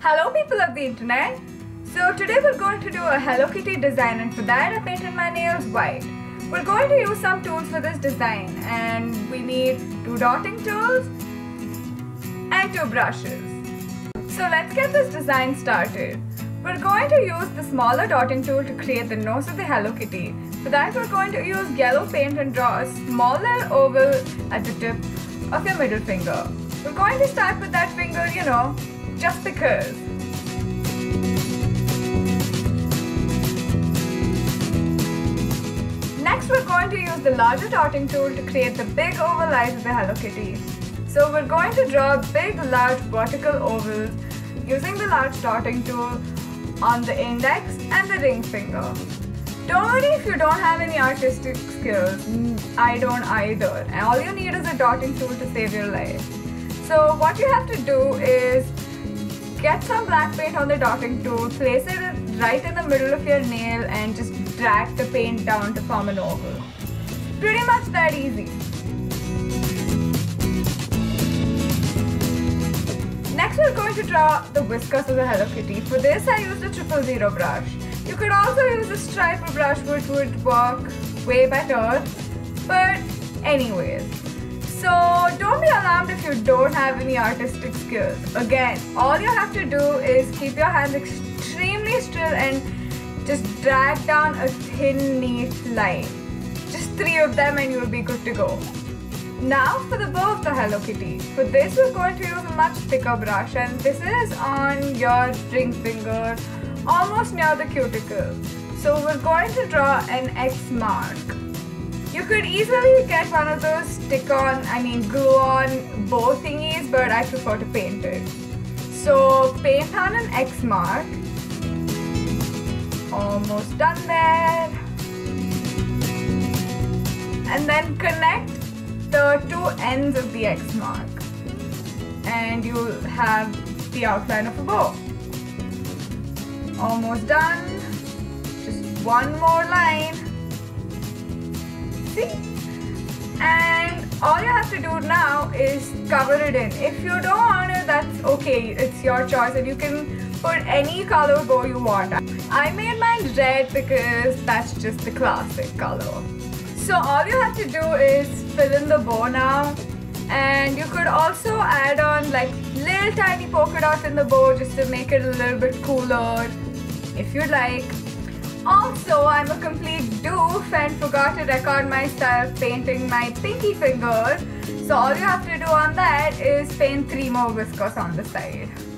Hello people of the internet. So today we're going to do a Hello Kitty design and for that I painted my nails white. We're going to use some tools for this design and we need two dotting tools and two brushes. So let's get this design started. We're going to use the smaller dotting tool to create the nose of the Hello Kitty. For that we're going to use yellow paint and draw a smaller oval at the tip of your middle finger. We're going to start with that finger, you know, just because. Next we're going to use the larger dotting tool to create the big oval eyes of the Hello Kitty. So we're going to draw big large vertical ovals using the large dotting tool on the index and the ring finger. Don't worry if you don't have any artistic skills, I don't either. And all you need is a dotting tool to save your life. So what you have to do is get some black paint on the dotting tool, place it right in the middle of your nail and just drag the paint down to form an oval. Pretty much that easy. Next we're going to draw the whiskers of the Hello Kitty. For this I used a triple zero brush. You could also use a striper brush which would work way better. But anyways, alarmed if you don't have any artistic skills. Again, all you have to do is keep your hands extremely still and just drag down a thin neat line. Just three of them and you'll be good to go. Now for the bow of the Hello Kitty. For this we're going to use a much thicker brush and this is on your ring finger almost near the cuticle. So we're going to draw an X mark. You could easily get one of those stick-on, I mean glue-on bow thingies, but I prefer to paint it. So paint on an X mark. Almost done there. And then connect the two ends of the X mark. And you'll have the outline of a bow. Almost done. Just one more line see and all you have to do now is cover it in. If you don't want it that's okay. It's your choice and you can put any color bow you want. I made mine red because that's just the classic color. So all you have to do is fill in the bow now. And you could also add on like little tiny polka dots in the bow just to make it a little bit cooler if you like. Also, I'm a complete doof and forgot to record myself painting my pinky finger. So all you have to do on that is paint three more whiskers on the side.